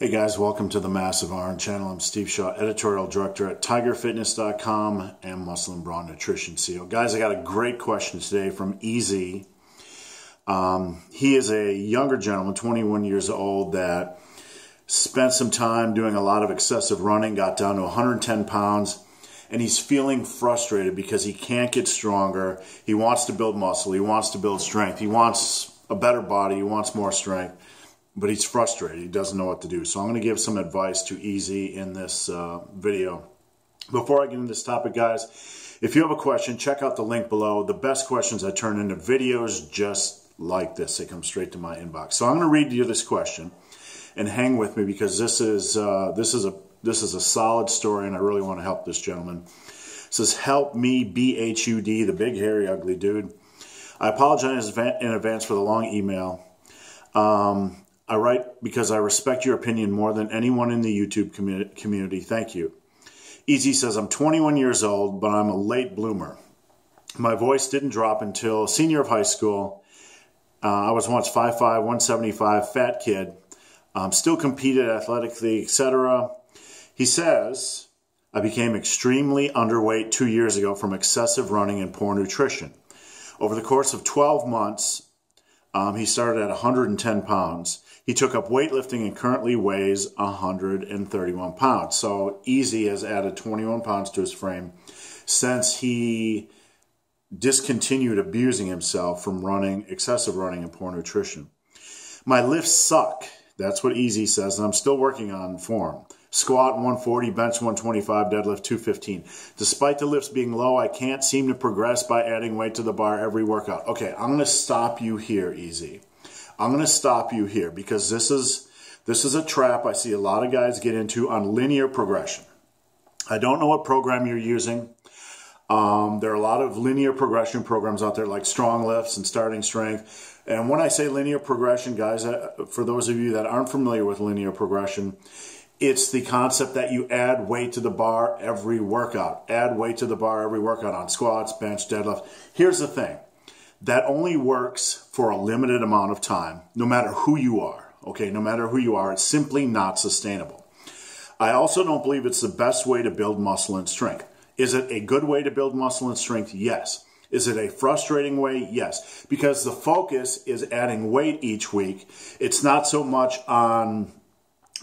Hey guys, welcome to the Massive Iron channel. I'm Steve Shaw, editorial director at tigerfitness.com and Muscle and Brawn Nutrition CEO. Guys, I got a great question today from Easy. Um, he is a younger gentleman, 21 years old, that spent some time doing a lot of excessive running, got down to 110 pounds, and he's feeling frustrated because he can't get stronger. He wants to build muscle, he wants to build strength, he wants a better body, he wants more strength but he's frustrated. He doesn't know what to do. So I'm going to give some advice to Easy in this uh, video. Before I get into this topic, guys, if you have a question, check out the link below. The best questions I turn into videos just like this. They come straight to my inbox. So I'm going to read you this question and hang with me because this is uh, this is a this is a solid story and I really want to help this gentleman. It says, help me B-H-U-D, the big, hairy, ugly dude. I apologize in advance for the long email. Um, I write because I respect your opinion more than anyone in the YouTube community. Thank you. Easy says, I'm 21 years old, but I'm a late bloomer. My voice didn't drop until senior of high school. Uh, I was once 5'5", 175, fat kid. Um, still competed athletically, etc. He says, I became extremely underweight two years ago from excessive running and poor nutrition. Over the course of 12 months, um, he started at 110 pounds. He took up weightlifting and currently weighs 131 pounds. So Easy has added 21 pounds to his frame since he discontinued abusing himself from running, excessive running, and poor nutrition. My lifts suck. That's what Easy says, and I'm still working on form. Squat 140, bench 125, deadlift 215. Despite the lifts being low, I can't seem to progress by adding weight to the bar every workout. Okay, I'm going to stop you here, Easy. I'm going to stop you here because this is this is a trap I see a lot of guys get into on linear progression. I don't know what program you're using. Um, there are a lot of linear progression programs out there like Strong Lifts and Starting Strength. And when I say linear progression, guys, uh, for those of you that aren't familiar with linear progression, it's the concept that you add weight to the bar every workout. Add weight to the bar every workout on squats, bench, deadlift. Here's the thing that only works for a limited amount of time, no matter who you are. Okay, no matter who you are, it's simply not sustainable. I also don't believe it's the best way to build muscle and strength. Is it a good way to build muscle and strength? Yes. Is it a frustrating way? Yes. Because the focus is adding weight each week. It's not so much on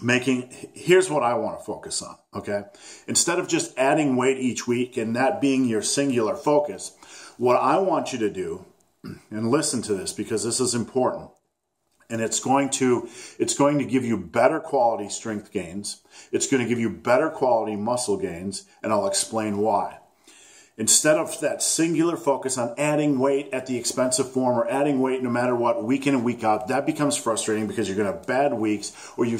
making, here's what I want to focus on, okay? Instead of just adding weight each week and that being your singular focus, what I want you to do and listen to this because this is important and it's going to it's going to give you better quality strength gains it's going to give you better quality muscle gains and i'll explain why instead of that singular focus on adding weight at the expense of form or adding weight no matter what week in and week out that becomes frustrating because you're going to have bad weeks or you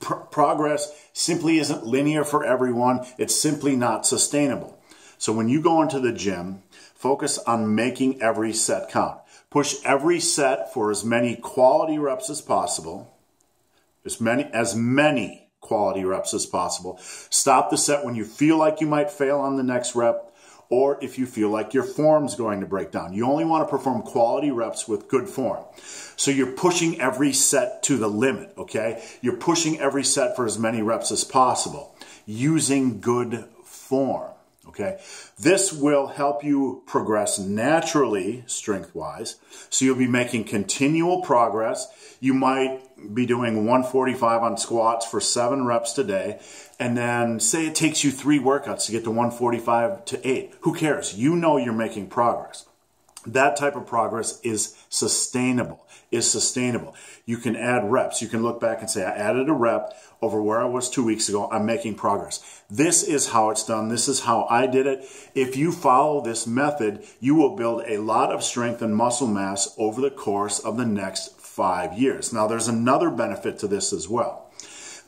pr progress simply isn't linear for everyone it's simply not sustainable so when you go into the gym Focus on making every set count. Push every set for as many quality reps as possible. As many, as many quality reps as possible. Stop the set when you feel like you might fail on the next rep or if you feel like your form's going to break down. You only want to perform quality reps with good form. So you're pushing every set to the limit, okay? You're pushing every set for as many reps as possible using good form. Okay, this will help you progress naturally, strength wise. So you'll be making continual progress. You might be doing 145 on squats for seven reps today, and then say it takes you three workouts to get to 145 to eight. Who cares? You know you're making progress. That type of progress is sustainable, is sustainable. You can add reps. You can look back and say, I added a rep over where I was two weeks ago. I'm making progress. This is how it's done. This is how I did it. If you follow this method, you will build a lot of strength and muscle mass over the course of the next five years. Now, there's another benefit to this as well.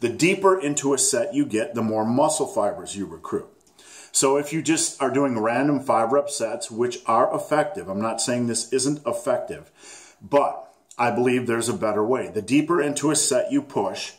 The deeper into a set you get, the more muscle fibers you recruit. So if you just are doing random five rep sets, which are effective, I'm not saying this isn't effective, but I believe there's a better way. The deeper into a set you push,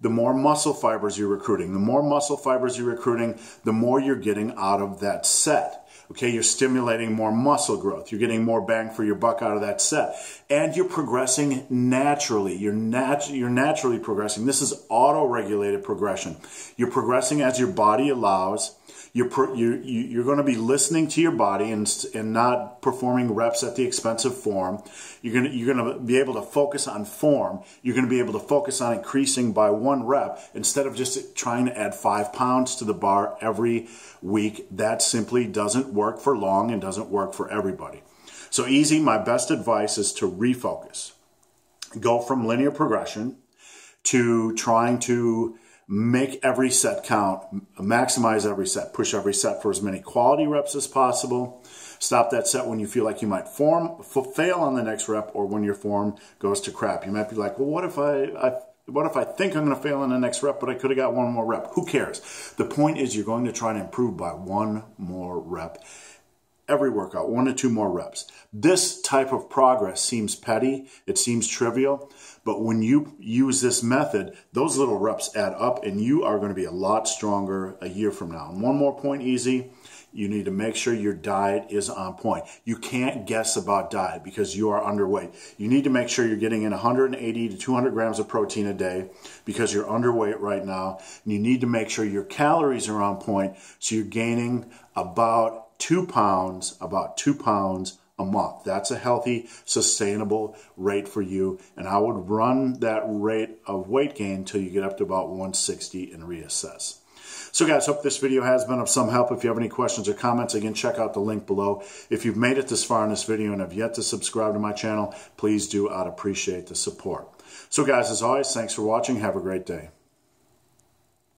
the more muscle fibers you're recruiting. The more muscle fibers you're recruiting, the more you're getting out of that set. Okay, you're stimulating more muscle growth. You're getting more bang for your buck out of that set. And you're progressing naturally. You're, nat- you're naturally progressing. This is auto-regulated progression. You're progressing as your body allows you're, you're, you're going to be listening to your body and, and not performing reps at the expense of form. You're going, to, you're going to be able to focus on form. You're going to be able to focus on increasing by one rep instead of just trying to add five pounds to the bar every week. That simply doesn't work for long and doesn't work for everybody. So easy, my best advice is to refocus. Go from linear progression to trying to make every set count, maximize every set, push every set for as many quality reps as possible. Stop that set when you feel like you might form fail on the next rep or when your form goes to crap. You might be like, well, what if I, I what if I think I'm going to fail on the next rep, but I could have got one more rep? Who cares? The point is you're going to try to improve by one more rep every workout, one to two more reps. This type of progress seems petty, it seems trivial, but when you use this method, those little reps add up and you are going to be a lot stronger a year from now. And one more point, easy. You need to make sure your diet is on point. You can't guess about diet because you are underweight. You need to make sure you're getting in 180 to 200 grams of protein a day because you're underweight right now. And you need to make sure your calories are on point so you're gaining about two pounds, about two pounds a month. That's a healthy, sustainable rate for you. And I would run that rate of weight gain until you get up to about 160 and reassess. So guys, hope this video has been of some help. If you have any questions or comments, again, check out the link below. If you've made it this far in this video and have yet to subscribe to my channel, please do. I'd appreciate the support. So guys, as always, thanks for watching. Have a great day.